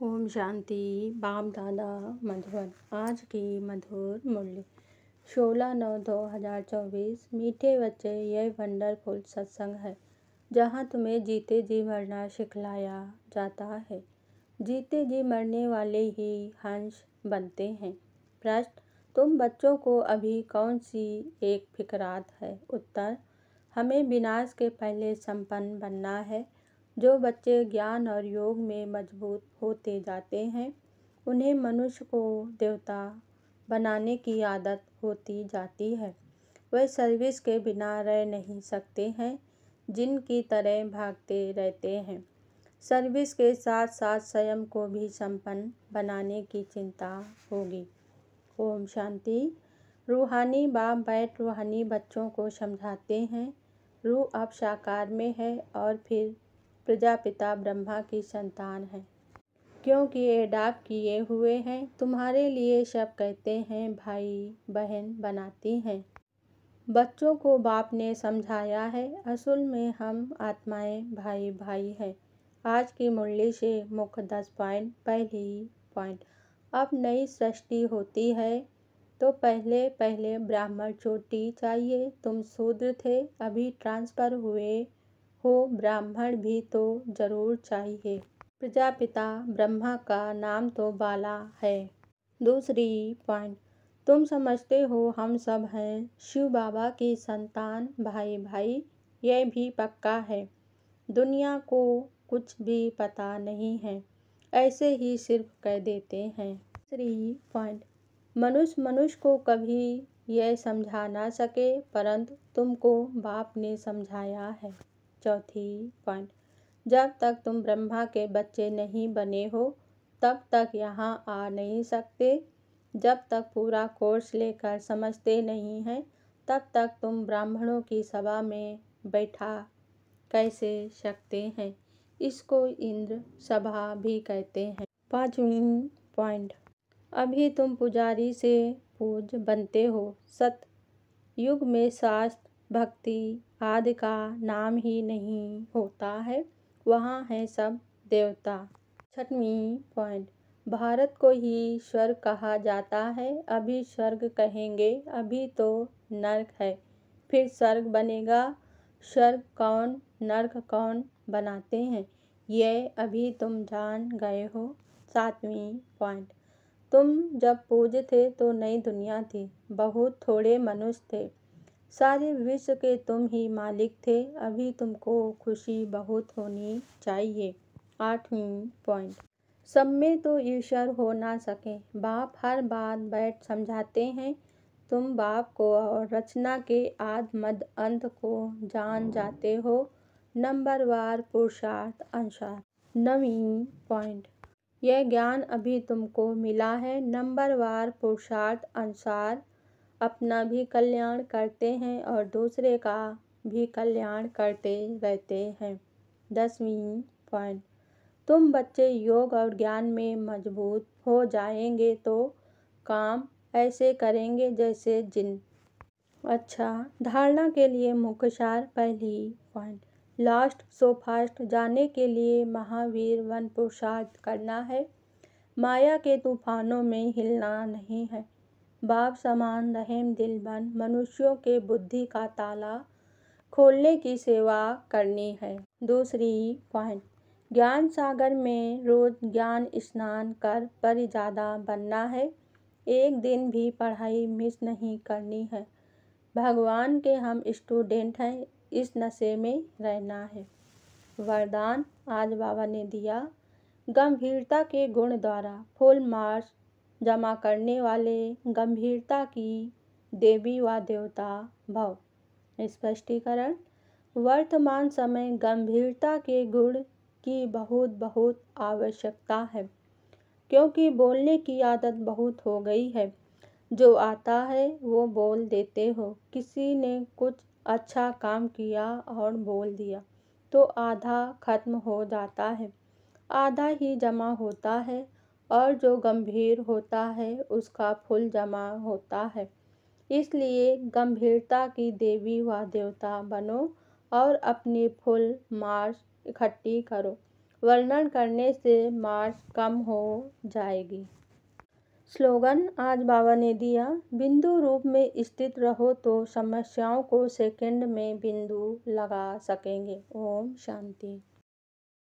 ओम शांति, बाप दादा, मधुबन। आज की मधुर मूल्य सोलह नौ दो हज़ार चौबीस, मीठे बच्चे यह वंडरफुल सत्संग है, जहाँ तुम्हें जीते जी मरना सिखलाया जाता है। जीते जी मरने वाले ही हंस बनते हैं। प्रश्न, तुम बच्चों को अभी कौन सी एक फिक्रात है? उत्तर, हमें विनाश के पहले संपन्न बनना है। जो बच्चे ज्ञान और योग में मज़बूत होते जाते हैं, उन्हें मनुष्य को देवता बनाने की आदत होती जाती है। वह सर्विस के बिना रह नहीं सकते हैं, जिनकी तरह भागते रहते हैं। सर्विस के साथ साथ स्वयं को भी संपन्न बनाने की चिंता होगी। ओम शांति। रूहानी बाप बैठ रूहानी बच्चों को समझाते हैं। रूह अब साकार में है और फिर प्रजापिता ब्रह्मा की संतान है। क्योंकि एडाप्ट किए हुए हैं, तुम्हारे लिए सब कहते हैं, भाई बहन बनाती हैं। बच्चों को बाप ने समझाया है, असल में हम आत्माएँ भाई भाई हैं। आज की मुरली से मुख्य दस पॉइंट, पहली पॉइंट। अब नई सृष्टि होती है तो पहले पहले ब्राह्मण चोटी चाहिए। तुम शूद्र थे, अभी ट्रांसफ़र हुए हो ब्राह्मण भी तो ज़रूर चाहिए। प्रजापिता ब्रह्मा का नाम तो बाला है। दूसरी पॉइंट तुम समझते हो हम सब हैं शिव बाबा की संतान भाई भाई, यह भी पक्का है। दुनिया को कुछ भी पता नहीं है, ऐसे ही सिर्फ़ कह देते हैं। थ्री पॉइंट मनुष्य मनुष्य को कभी यह समझा ना सके, परंतु तुमको बाप ने समझाया है। चौथी, पॉइंट। जब तक तुम ब्रह्मा के बच्चे नहीं बने हो, तब तक यहाँ आ नहीं सकते। जब तक पूरा कोर्स लेकर समझते नहीं हैं, तब तक तुम ब्राह्मणों की सभा में बैठा कैसे सकते हैं? इसको इंद्र सभा भी कहते हैं। पाँचवीं पॉइंट। अभी तुम पुजारी से पूज बनते हो। सत युग में शास्त्र भक्ति आदि का नाम ही नहीं होता है। वहाँ है सब देवता। छठवीं पॉइंट। भारत को ही स्वर्ग कहा जाता है। अभी स्वर्ग कहेंगे, अभी तो नर्क है। फिर स्वर्ग बनेगा। स्वर्ग कौन, नर्क कौन बनाते हैं? यह अभी तुम जान गए हो। सातवीं पॉइंट। तुम जब पूज थे तो नई दुनिया थी। बहुत थोड़े मनुष्य थे। सारे विश्व के तुम ही मालिक थे, अभी तुमको खुशी बहुत होनी चाहिए। आठवीं पॉइंट। सब में तो ईश्वर हो ना सके। बाप हर बात बैठ समझाते हैं। तुम बाप को और रचना के आद मद अंत को जान जाते हो। नंबर वार पुरुषार्थ अनुसार। नवीं पॉइंट। यह ज्ञान अभी तुमको मिला है। नंबर वार पुरुषार्थ अनुसार अपना भी कल्याण करते हैं और दूसरे का भी कल्याण करते रहते हैं। दसवीं पॉइंट तुम बच्चे योग और ज्ञान में मज़बूत हो जाएँगे तो काम ऐसे करेंगे जैसे जिन। अच्छा धारणा के लिए मुख्य सार पहली पॉइंट लास्ट सो फास्ट जाने के लिए महावीर वन पुरुषार्थ करना है। माया के तूफानों में हिलना नहीं है। बाप समान रहम दिल बन मनुष्यों के बुद्धि का ताला खोलने की सेवा करनी है। दूसरी पॉइंट ज्ञान सागर में रोज ज्ञान स्नान कर पर ज़्यादा बनना है। एक दिन भी पढ़ाई मिस नहीं करनी है। भगवान के हम स्टूडेंट हैं, इस नशे में रहना है। वरदान आज बाबा ने दिया, गंभीरता के गुण द्वारा, फुल मार्च जमा करने वाले गंभीरता की देवी व देवता भव। स्पष्टीकरण, वर्तमान समय गंभीरता के गुण की बहुत बहुत आवश्यकता है, क्योंकि बोलने की आदत बहुत हो गई है। जो आता है, वो बोल देते हो। किसी ने कुछ अच्छा काम किया और बोल दिया तो आधा खत्म हो जाता है। आधा ही जमा होता है और जो गंभीर होता है, उसका फूल जमा होता है। इसलिए गंभीरता की देवी व देवता बनो और अपनी फुल मार्च इकट्ठी करो। वर्णन करने से मार्च कम हो जाएगी। स्लोगन आज बाबा ने दिया। बिंदु रूप में स्थित रहो तो समस्याओं को सेकंड में बिंदु लगा सकेंगे। ओम शांति।